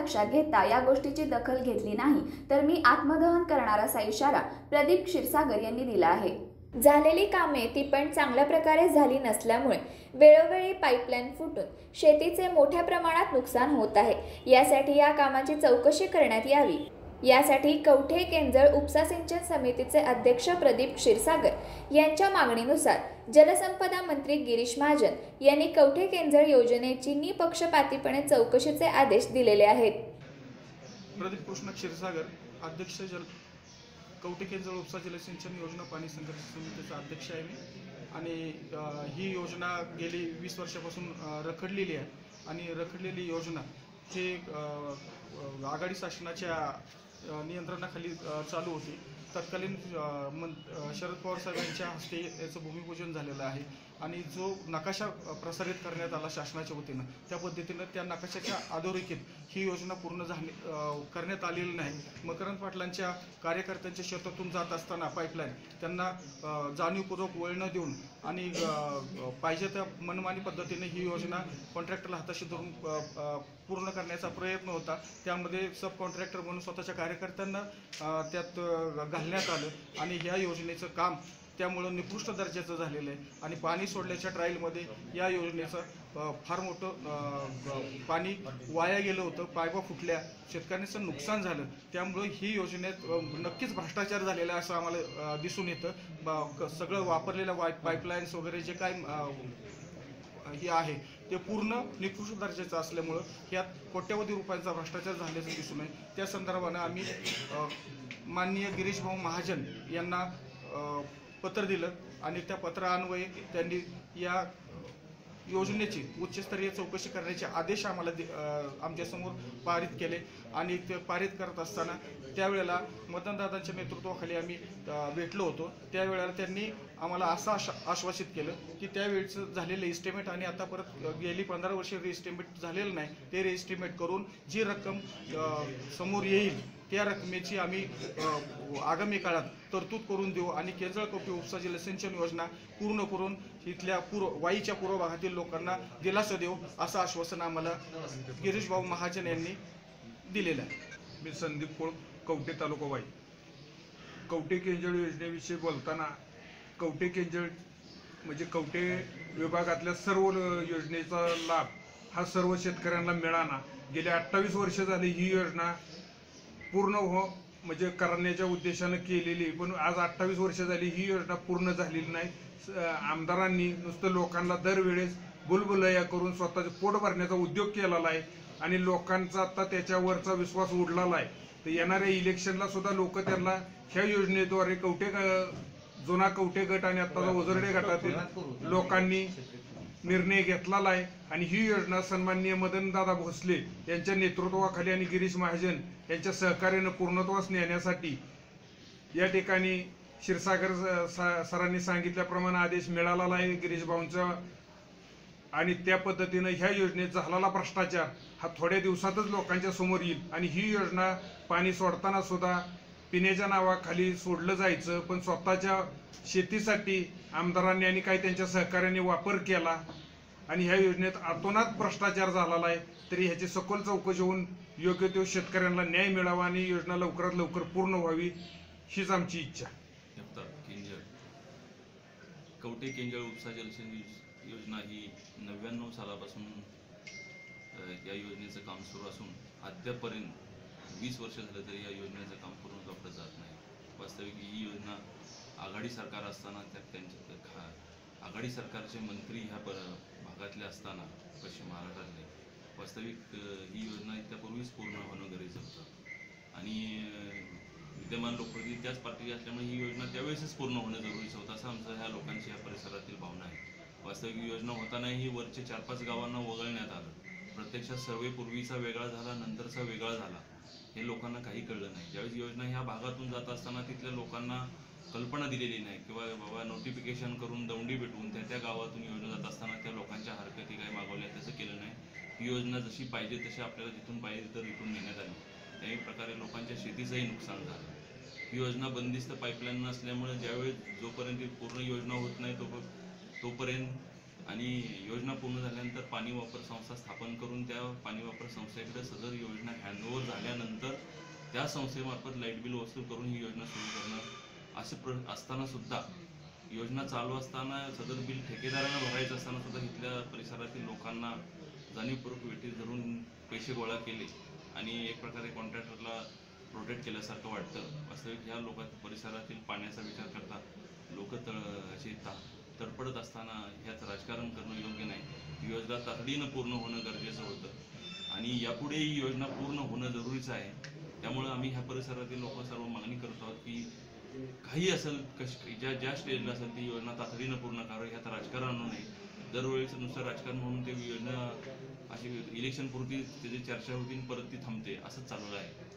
लक्षात घेता या गोष्टीची दखल घेतली नाही तर मी आत्मदहन करणार असा इशारा प्रदीप क्षीरसागर यांनी दिला आहे. झालेली कामे ती पण चांगल्या प्रकारे झाली नसल्यामुळे वेळोवेळी पाईपलाईन फुटून शेतीचे मोठ्या प्रमाणात नुकसान होत आहे. यासाठी या कामाची चौकशी करण्यात यावी. यासाठी कवठे केंजळ उपसा सिंचन समितीचे अध्यक्ष प्रदीप क्षीरसागर यांच्या मागणीनुसार जलसंपदा मंत्री गिरीश महाजन यांनी कवठे केंजळ योजनेची निपक्षपातीपणे चौकशीचे आदेश दिलेले आहेत. प्रदीप कृष्ण क्षीरसागर अध्यक्ष जल कवठे केंजळ उपसा जलसिंचन योजना पाणी संघर्ष समितीचा अध्यक्ष आहे मी. आणि ही योजना गेली वीस वर्षापासून रखडलेली आहे. आणि रखडलेली योजना हे आघाडी शासनाच्या नियंत्रणाखाली चालू होती. तत्कालीन मन शरद पवार साहेब यांच्या हस्ते याचं भूमिपूजन झालेलं आहे. आणि जो नकाशा प्रसारित करण्यात आला शासनाच्या वतीनं त्या पद्धतीनं त्या नकाशाच्या अधोरेखित ही योजना पूर्ण झाली करण्यात आलेली नाही. मकरंद पाटलांच्या कार्यकर्त्यांच्या शेतातून जात असताना पाईपलाईन त्यांना जाणीवपूर्वक वळ न देऊन आणि पाहिजे त्या मनमानी पद्धतीने ही योजना कॉन्ट्रॅक्टरला हाताशी धरून पूर्ण करण्याचा प्रयत्न होता. त्यामध्ये सब कॉन्ट्रॅक्टर म्हणून स्वतःच्या कार्यकर्त्यांना त्यात घालण्यात आलं आणि ह्या योजनेचं काम त्यामुळं निकृष्ट दर्जाचं झालेलं आहे. आणि पाणी सोडल्याच्या ट्रायलमध्ये या योजनेचं फार मोठं पाणी वाया गेलं होतं. पायबा फुटल्या. शेतकऱ्यांचं नुकसान झालं. त्यामुळं ही योजनेत नक्कीच भ्रष्टाचार झालेला असं आम्हाला दिसून येतं. क- सगळं वापरलेलं वाय पाईपलाईन्स वगैरे जे काय हे आहे ते पूर्ण निकृष्ट दर्जाचं असल्यामुळं यात कोट्यवधी रुपयांचा भ्रष्टाचार झाल्याचं दिसून आहे. त्या संदर्भानं आम्ही माननीय गिरीश भाऊ महाजन यांना पत्र दिलं आणि त्या पत्रान्वये त्यांनी या योजनेची उच्चस्तरीय चौकशी करण्याचे आदेश आम्हाला दि- आमच्यासमोर पारित केले आणि ते पारित करत असताना त्यावेळेला मदनदादांच्या नेतृत्वाखाली आम्ही भेटलो होतो. त्यावेळेला त्यांनी आम्हाला असं आशा आश्वासित केलं की त्यावेळेचं झालेलं इस्टिमेट आणि आता परत गेली पंधरा वर्षे रिइस्टिमेट झालेलं नाही. ते रिइस्टिमेट करून जी रक्कम समोर येईल त्या रकमेची आम्ही आगामी काळात तरतूद करून देऊ आणि केजळ कपी उपसा जलसिंचन योजना पूर्ण करून इथल्या पूर्व वाईच्या पूर्व भागातील लोकांना दिलासा देऊ असं आश्वासन आम्हाला गिरीशभाऊ महाजन यांनी दिलेलं आहे. मी संदीप कोळ कवटे तालुका वाई. कवटे केंजळ योजनेविषयी बोलताना कवटे केंजळ म्हणजे कवटे विभागातल्या सर्व योजनेचा लाभ हा सर्व शेतकऱ्यांना मिळाला. गेल्या अठ्ठावीस वर्ष झाली ही योजना पूर्ण हो म्हणजे करण्याच्या उद्देशानं केलेली पण आज अठ्ठावीस वर्ष झाली ही योजना पूर्ण झालेली नाही. आमदारांनी नुसतं लोकांना दरवेळेस बुलबुलया करून स्वतःचं पोट भरण्याचा उद्योग केलेला आहे आणि लोकांचा आता त्याच्यावरचा विश्वास उडलेला आहे. तर येणाऱ्या इलेक्शनला सुद्धा लोक त्यांना ह्या योजनेद्वारे कवटे जुना कवटे गट आणि आत्ताचा उजरडे गटातील लोकांनी निर्णय घेतलेला आहे. आणि ही योजना सन्माननीय मदनदादा भोसले यांच्या नेतृत्वाखाली आणि गिरीश महाजन यांच्या सहकार्यानं पूर्णत्वास नेण्यासाठी या ठिकाणी क्षीरसागर स- सरांनी सांगितल्याप्रमाणे आदेश मिळालेला आहे गिरीश भाऊंचा. आणि त्या पद्धतीनं ह्या योजनेत झालेला भ्रष्टाचार हा थोड्या दिवसातच लोकांच्या समोर येईल. आणि ही योजना पाणी सोडताना सुद्धा पिण्याच्या नावाखाली सोडलं जायचं पण स्वतःच्या शेतीसाठी आमदारांनी आणि काही त्यांच्या सहकार्याने वापर केला आणि ह्या योजनेत अतोनात भ्रष्टाचार झालेला आहे तरी ह्याची सखोल चौकशी होऊन योग्य तो शेतकऱ्यांना न्याय मिळावा आणि योजना लवकरात लवकर पूर्ण व्हावी हीच आमची इच्छा. कवटे केंजळ उपसा जलसिंचन योजना ही नव्याण्णव सालापासून या योजनेचं काम सुरू असून अद्यापर्यंत वीस वर्ष झालं तरी या योजनेचं काम पूर्ण लवकर जात नाही. वास्तविक ही योजना आघाडी सरकार असताना त्यात त्यांच्या खा आघाडी सरकारचे मंत्री ह्या प भागातले असताना पश्चिम महाराष्ट्रातले वास्तविक ही योजना त्यापूर्वीच पूर्ण होणं गरजेचं होतं. आणि विद्यमान लोकप्रतिनिधी त्याच पार्टीचे असल्यामुळे ही योजना त्यावेळेसच पूर्ण होणं जरुरीचं होतं असं आमचं ह्या लोकांची या परिसरातील भावना आहे. वास्तविक योजना योजना होतानाही वरचे चार पाच गावांना वगळण्यात आलं. प्रत्यक्षात सर्वे पूर्वीचा वेगळा झाला नंतरचा वेगळा झाला हे लोकांना काही कळलं नाही. ज्यावेळेस योजना ह्या भागातून जात असताना तिथल्या लोकांना कल्पना दिलेली नाही किंवा बाबा नोटिफिकेशन करून दौंडी भेटवून त्या त्या गावातून योजना जात असताना त्या लोकांच्या हरकती काही मागवल्या तसं केलं नाही. ही योजना जशी पाहिजे तशी आपल्याला जिथून पाहिजे तर इथून नेण्यात आली. त्याही प्रकारे लोकांच्या शेतीचंही नुकसान झालं. ही योजना बंदिस्त पाईपलाईन नसल्यामुळे ज्यावेळेस जोपर्यंत पूर्ण योजना होत नाही तो तोपर्यंत आणि योजना पूर्ण झाल्यानंतर पाणी वापर संस्था स्थापन करून त्या पाणी वापर संस्थेकडे सदर योजना हँडओव्हर झाल्यानंतर त्या संस्थेमार्फत लाइट बिल वसूल करून ही योजना सुरू करणार. असं प्र असताना सुद्धा योजना चालू असताना सदर बिल ठेकेदारांना भरायचं असताना सुद्धा इथल्या परिसरातील लोकांना जाणीवपूर्वक वेटी धरून पैसे गोळा केले आणि एक प्रकारे कॉन्ट्रॅक्टरला प्रोटेक्ट केल्यासारखं वाटतं. वास्तविक ह्या लोक परिसरातील पाण्याचा विचार करता लोक तळ अशी तडपडत असताना ह्याचं राजकारण करणं योग्य नाही. योजना तातडीनं पूर्ण होणं गरजेचं होतं. आणि यापुढे ही योजना पूर्ण होणं जरुरीचं आहे. त्यामुळं आम्ही ह्या परिसरातील लोक सर्व मागणी करत आहोत की काही असेल कश ज्या ज्या स्टेजला असेल ती योजना तातडीनं पूर्ण करावी ह्यात राजकारण आणू नये दरवेळेस नुसतं राजकारण म्हणून ते योजना अशी इलेक्शन पुरती त्याची चर्चा होती आणि परत ती थांबते असंच चालू आहे.